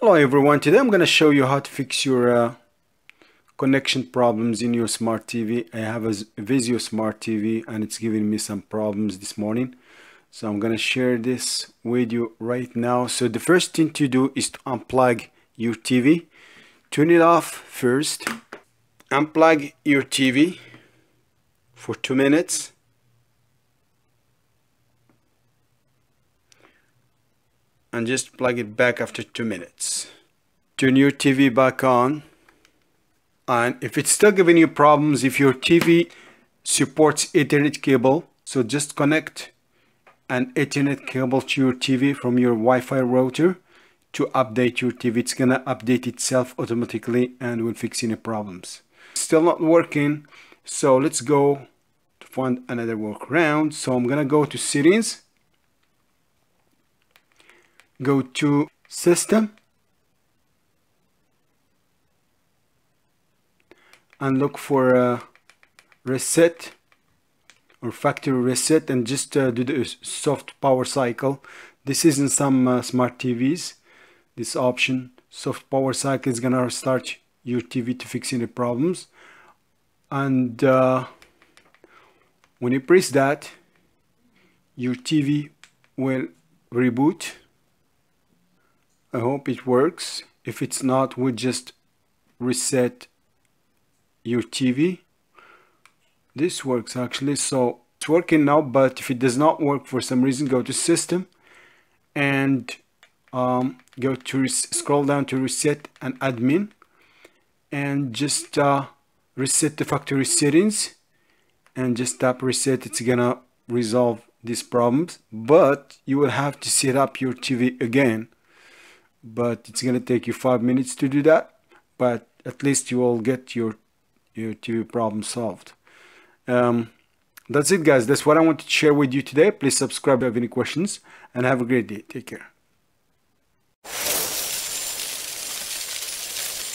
Hello everyone, today I'm going to show you how to fix your uh, connection problems in your smart TV. I have a Vizio smart TV and it's giving me some problems this morning. So I'm going to share this with you right now. So the first thing to do is to unplug your TV. Turn it off first. Unplug your TV for two minutes. And just plug it back after two minutes. Turn your TV back on and if it's still giving you problems if your TV supports Ethernet cable so just connect an Ethernet cable to your TV from your Wi-Fi router to update your TV. It's gonna update itself automatically and will fix any problems. Still not working so let's go to find another workaround. So I'm gonna go to settings go to system and look for reset or factory reset and just uh, do the soft power cycle. This is in some uh, smart TVs this option soft power cycle is gonna start your TV to fix any problems. And uh, when you press that your TV will reboot I hope it works. If it's not, we just reset your TV. This works actually, so it's working now, but if it does not work for some reason, go to system and um, go to scroll down to reset and admin and just uh, reset the factory settings and just tap reset. It's gonna resolve these problems, but you will have to set up your TV again but it's gonna take you five minutes to do that but at least you will get your your TV problem solved. Um, that's it guys. That's what I want to share with you today. Please subscribe if you have any questions and have a great day. Take care